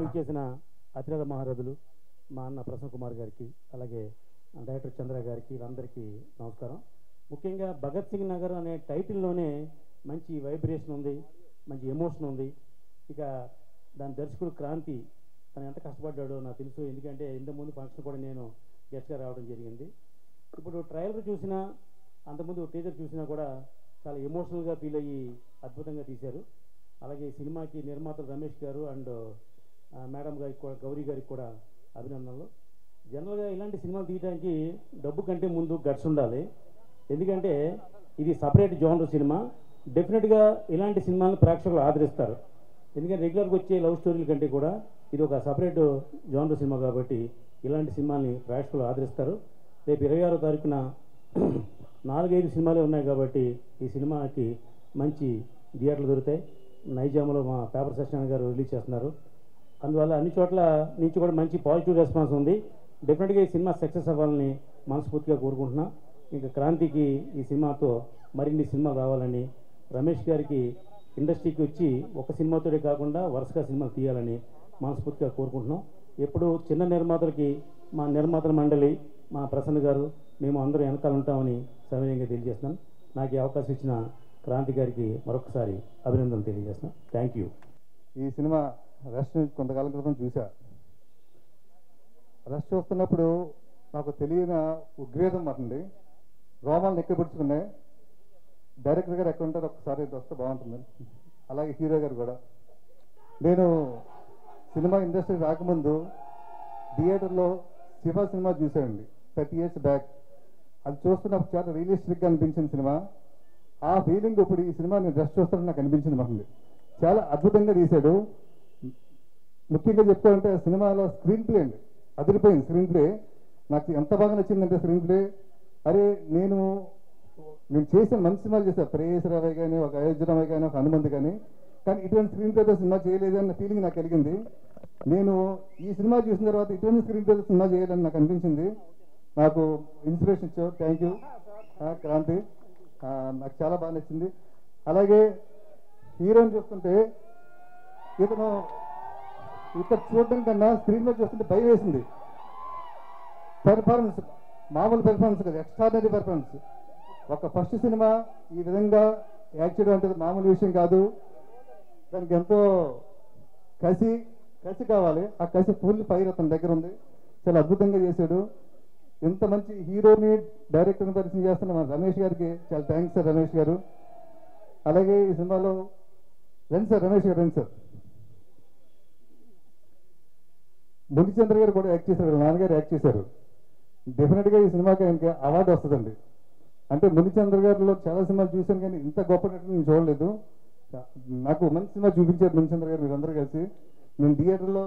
కార్యక్రమానికి చేసిన అతిరథ మహారథులు మా అన్న ప్రసన్న కుమార్ గారికి అలాగే డైరెక్టర్ చంద్ర గారికి వీళ్ళందరికీ నమస్కారం. ముఖ్యంగా భగత్ సింగ్ నగర్ అనే టైటిల్లోనే మంచి వైబ్రేషన్ ఉంది మంచి ఎమోషన్ ఉంది. ఇక దాని దర్శకుడు క్రాంతి తను ఎంత కష్టపడ్డాడో నాకు తెలుసు. ఎందుకంటే ఇంతకుముందు ఫంక్షన్ కూడా నేను గెస్ట్గా రావడం జరిగింది. ఇప్పుడు ట్రైలర్ చూసినా అంతకుముందు టీజర్ చూసినా కూడా చాలా ఎమోషనల్గా ఫీల్ అయ్యి అద్భుతంగా తీశారు. అలాగే సినిమాకి నిర్మాత రమేష్ గారు అండ్ మేడం గారికి కూడా గౌరీ గారికి కూడా అభినందనలు. జనరల్గా ఇలాంటి సినిమాలు తీయడానికి డబ్బు కంటే ముందు గట్స్ ఉండాలి. ఎందుకంటే ఇది సపరేట్ జోనర్ సినిమా. డెఫినెట్గా ఇలాంటి సినిమాలను ప్రేక్షకులు ఆదరిస్తారు. ఎందుకంటే రెగ్యులర్గా వచ్చే లవ్ స్టోరీల కంటే కూడా ఇది ఒక సపరేట్ జోనర్ సినిమా కాబట్టి ఇలాంటి సినిమాల్ని ప్రేక్షకులు ఆదరిస్తారు. రేపు ఇరవై ఆరో తారీఖున నాలుగైదు సినిమాలే ఉన్నాయి కాబట్టి ఈ సినిమాకి మంచి థియేటర్లు దొరుకుతాయి. నైజాంలో మా పేపర్ సత్యనారాయణ గారు రిలీజ్ చేస్తున్నారు. అందువల్ల అన్ని చోట్ల నుంచి కూడా మంచి పాజిటివ్ రెస్పాన్స్ ఉంది. డెఫినెట్గా ఈ సినిమా సక్సెస్ అవ్వాలని మనస్ఫూర్తిగా కోరుకుంటున్నా. ఇంకా క్రాంతికి ఈ సినిమాతో మరిన్ని సినిమాలు రావాలని రమేష్ గారికి ఇండస్ట్రీకి వచ్చి ఒక సినిమాతోనే కాకుండా వరుసగా సినిమాలు తీయాలని మనస్ఫూర్తిగా కోరుకుంటున్నాం. ఎప్పుడు చిన్న నిర్మాతలకి మా నిర్మాతల మండలి మా ప్రసన్న గారు మేము అందరూ వెనకాల ఉంటామని సవినయంగా తెలియజేస్తున్నాం. నాకు అవకాశం ఇచ్చిన క్రాంతి గారికి మరొకసారి అభినందనలు తెలియజేస్తున్నాం. థ్యాంక్ యూ ఈ సినిమా రష్ కొంతకాలం క్రితం చూసా రష్ చూస్తున్నప్పుడు నాకు తెలియని ఉద్వేగం మాటండి రోమాలు నెక్కబుచ్చుకున్నాయి డైరెక్టర్ గారు ఎక్కడ ఉంటారు ఒకసారి వస్తే బాగుంటుంది. అలాగే హీరో గారు కూడా. నేను సినిమా ఇండస్ట్రీ రాకముందు థియేటర్లో శివ సినిమా చూశానండి. Thirty years back. అది చూస్తున్నప్పుడు చాలా రియలిస్టిక్గా అనిపించిన సినిమా. ఆ ఫీలింగ్ ఇప్పుడు ఈ సినిమా నేను రెస్ట్ చూస్తానని నాకు అనిపించింది మాకు చాలా అద్భుతంగా తీశాడు. ముఖ్యంగా చెప్పుకోవాలంటే సినిమాలో స్క్రీన్ ప్లే అండి. అదిరిపోయింది స్క్రీన్ ప్లే నాకు ఎంత బాగా నచ్చిందంటే స్క్రీన్ ప్లే అరే నేను నేను చేసిన మంచి సినిమాలు చేశాను ప్రేయసరావే కానీ ఒక అయోధ్యరామయ్య కానీ ఒక హనుమంత్ కానీ కానీ ఇటువంటి స్క్రీన్ ప్లేతో సినిమా చేయలేదు అన్న ఫీలింగ్ నాకు కలిగింది. నేను ఈ సినిమా చూసిన తర్వాత ఇటువంటి స్క్రీన్ ప్లేతో సినిమా చేయాలని నాకు అనిపించింది. నాకు ఇన్స్పిరేషన్ ఇచ్చావు. Thank you Kranthi. నాకు చాలా బాగా నచ్చింది. అలాగే హీరోని చూస్తుంటే ఇతను ఇక్కడ చూడడం కన్నా స్క్రీన్ మీద చూస్తుంటే భయం వేసింది. పెర్ఫార్మెన్స్ మామూలు పెర్ఫార్మెన్స్ కదా ఎక్స్ట్రాడనరీ పెర్ఫార్మెన్స్ ఒక ఫస్ట్ సినిమా ఈ విధంగా యాక్ట్ చేయడం అంటే మామూలు విషయం కాదు. దానికి ఎంతో కసి కసి కావాలి. ఆ కసి ఫుల్ ఫైర్ అతని దగ్గర ఉంది. చాలా అద్భుతంగా చేశాడు. ఇంత మంచి హీరోని డైరెక్టర్ని పరిచయం చేస్తున్న మన రమేష్ గారికి చాలా థ్యాంక్స్ సార్ రమేష్ గారు. అలాగే ఈ సినిమాలో రండి సార్ రమేష్ గారు రండి సార్ మునిచంద్ర గారు కూడా యాక్ట్ చేశారు నాన్నగారు యాక్ట్ చేశారు. డెఫినెట్గా ఈ సినిమాకి ఆయనకి అవార్డు వస్తుందండి. అంటే మునిచంద్ర గారిలో చాలా సినిమాలు చూశాను కానీ ఇంత గొప్ప నటుడు నేను చూడలేదు. నాకు మంచి సినిమా చూపించారు మునిచంద్ర గారు మీరందరూ కలిసి. నేను థియేటర్లో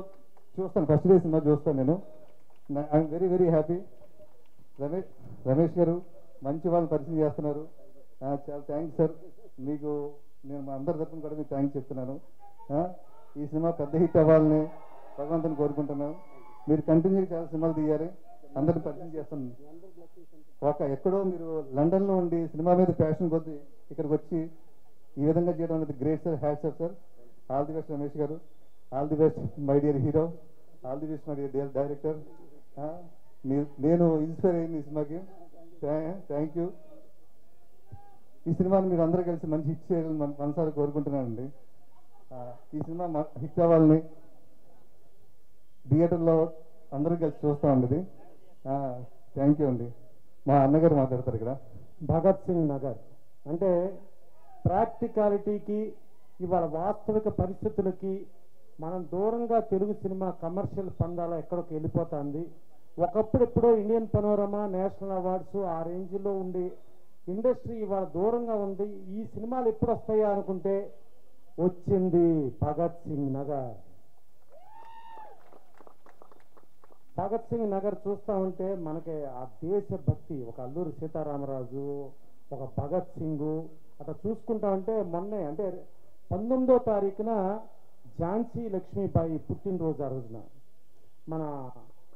చూస్తాను ఫస్ట్ డే సినిమా చూస్తాను నేను. I'm very very happy Ramesh Ramesh గారు మంచి వాళ్ళని పరిచయం చేస్తున్నారు. చాలా థ్యాంక్స్ సార్ మీకు నేను మా అందరి తరఫున కూడా మీకు థ్యాంక్స్ చెప్తున్నాను. ఈ సినిమా పెద్ద హిట్ అవ్వాలని భగవంతుని కోరుకుంటున్నాను. మీరు కంటిన్యూ చాలా సినిమాలు తీయాలి. అందరిని పరిచయం చేస్తాను. ఒక ఎక్కడో మీరు లండన్లో ఉండి సినిమా మీద ప్యాషన్ కొద్దీ ఇక్కడికి వచ్చి ఈ విధంగా చేయడం అనేది great sir hats off sir. All the best Ramesh గారు. All the best my dear hero. All the best my dear director. నేను ఇన్స్పైర్ అయ్యింది ఈ సినిమాకి. Thank you. ఈ సినిమాని మీరు అందరూ కలిసి మంచి హిట్ చేయాలని మనసారి కోరుకుంటున్నానండి. ఈ సినిమా హిట్ అవ్వాలని థియేటర్లో అందరూ కలిసి చూస్తామండి ఇది థ్యాంక్ యూ అండి. మా అన్నగారు మాట్లాడతారు ఇక్కడ. భగత్ సింగ్ నగర్. అంటే ప్రాక్టికాలిటీకి ఇవాళ వాస్తవిక పరిస్థితులకి మనం దూరంగా తెలుగు సినిమా కమర్షియల్ పందాల ఎక్కడికి వెళ్ళిపోతుంది. ఒకప్పుడెప్పుడో ఇండియన్ పనోరమా నేషనల్ అవార్డ్స్ ఆ రేంజ్లో ఉండి ఇండస్ట్రీ ఇవాళ దూరంగా ఉంది. ఈ సినిమాలు ఎప్పుడు వస్తాయా అనుకుంటే వచ్చింది భగత్ సింగ్ నగర్. భగత్ సింగ్ నగర్ చూస్తా ఉంటే మనకి ఆ దేశభక్తి ఒక అల్లూరి సీతారామరాజు ఒక భగత్ సింగ్ అట్లా చూసుకుంటా ఉంటే మొన్నే అంటే పంతొమ్మిదో తారీఖున ఝాన్సీ లక్ష్మీబాయి పుట్టినరోజు ఆ రోజున. మన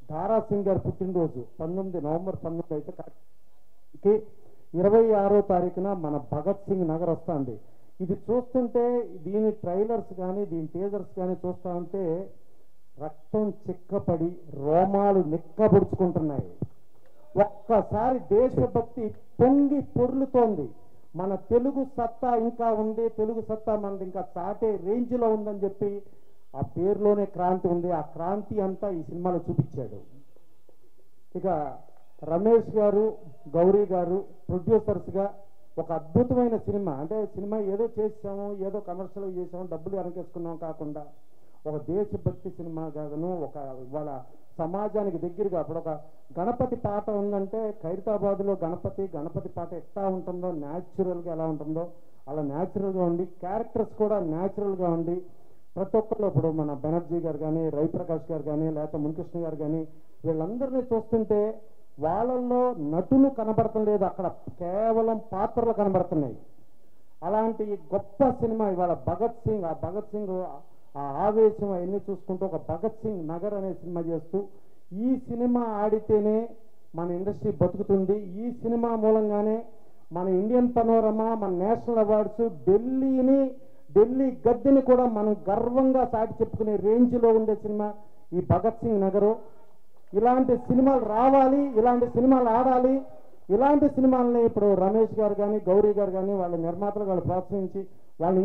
దారా సింగ్ గారి పుట్టినరోజు పంతొమ్మిది నవంబర్ పంతొమ్మిది అయితే కరెక్ట్కి ఇరవై ఆరో తారీఖున మన భగత్ సింగ్ నగర్ వస్తుంది. ఇది చూస్తుంటే దీని ట్రైలర్స్ కానీ దీని టీజర్స్ కానీ చూస్తా ఉంటే రక్తం చిక్కపడి రోమాలు నిక్కబుడుచుకుంటున్నాయి. ఒక్కసారి దేశభక్తి పొంగి పొర్లుతోంది. మన తెలుగు సత్తా ఇంకా ఉంది తెలుగు సత్తా మనది ఇంకా చాటే రేంజ్లో ఉందని చెప్పి ఆ పేరులోనే క్రాంతి ఉంది. ఆ క్రాంతి అంతా ఈ సినిమాలో చూపించాడు. ఇక రమేష్ గారు గౌరీ గారు ప్రొడ్యూసర్స్గా ఒక అద్భుతమైన సినిమా. అంటే సినిమా ఏదో చేసాము ఏదో కమర్షియల్ చేసాము డబ్బులు వెనకేసుకున్నాం కాకుండా ఒక దేశభక్తి సినిమా కాదను ఒక ఇవాళ సమాజానికి దగ్గరగా అప్పుడు ఒక గణపతి పాట ఉందంటే ఖైరతాబాద్లో గణపతి గణపతి పాట ఎట్లా ఉంటుందో న్యాచురల్గా ఎలా ఉంటుందో అలా న్యాచురల్గా ఉండి క్యారెక్టర్స్ కూడా న్యాచురల్గా ఉండి ప్రతి ఒక్కళ్ళు ఇప్పుడు మన బెనర్జీ గారు కానీ రవిప్రకాష్ గారు కానీ లేకపోతే మునికృష్ణ గారు కానీ వీళ్ళందరినీ చూస్తుంటే వాళ్ళల్లో నటులు కనబడటం లేదు అక్కడ కేవలం పాత్రలు కనబడుతున్నాయి. అలాంటి గొప్ప సినిమా ఇవాళ భగత్ సింగ్ ఆ భగత్ సింగ్ ఆ ఆవేశం అవన్నీ చూసుకుంటూ ఒక భగత్ సింగ్ నగర్ అనే సినిమా చేస్తూ ఈ సినిమా ఆడితేనే మన ఇండస్ట్రీ బతుకుతుంది. ఈ సినిమా మూలంగానే మన ఇండియన్ పనోరమా మన నేషనల్ అవార్డ్స్ ఢిల్లీని ఢిల్లీ గద్దెని కూడా మనం గర్వంగా సాటి చెప్పుకునే రేంజ్లో ఉండే సినిమా ఈ భగత్ సింగ్ నగరు. ఇలాంటి సినిమాలు రావాలి ఇలాంటి సినిమాలు ఆడాలి ఇలాంటి సినిమాలని ఇప్పుడు రమేష్ గారు కానీ గౌరీ గారు కానీ వాళ్ళ నిర్మాతలు వాళ్ళు ప్రోత్సహించి వాళ్ళు